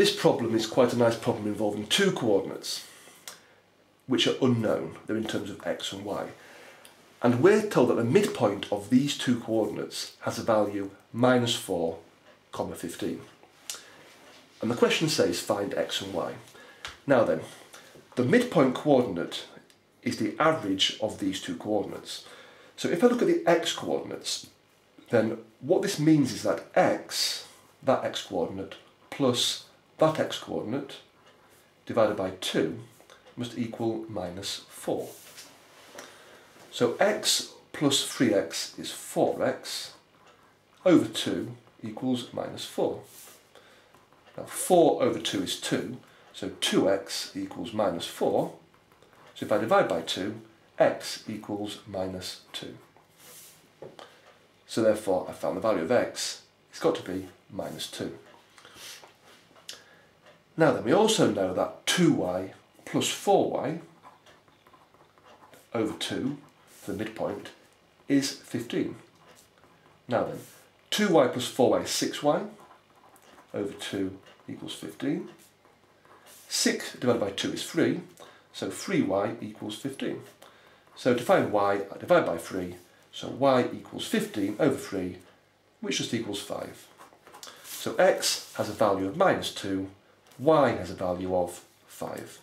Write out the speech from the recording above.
This problem is quite a nice problem involving two coordinates, which are unknown. They're in terms of x and y. And we're told that the midpoint of these two coordinates has a value minus 4, comma 15. And the question says find x and y. Now then, the midpoint coordinate is the average of these two coordinates. So if I look at the x coordinates, then what this means is that x, that x coordinate, plus that x coordinate, divided by 2, must equal minus 4. So x plus 3x is 4x, over 2 equals minus 4. Now 4 over 2 is 2, so 2x equals minus 4. So if I divide by 2, x equals minus 2. So therefore I found the value of x, it's got to be minus 2. Now then, we also know that 2y plus 4y over 2, the midpoint, is 15. Now then, 2y plus 4y is 6y over 2 equals 15. 6 divided by 2 is 3, so 3y equals 15. So to find y, I divide by 3, so y equals 15 over 3, which just equals 5. So x has a value of minus 2, y has a value of 5.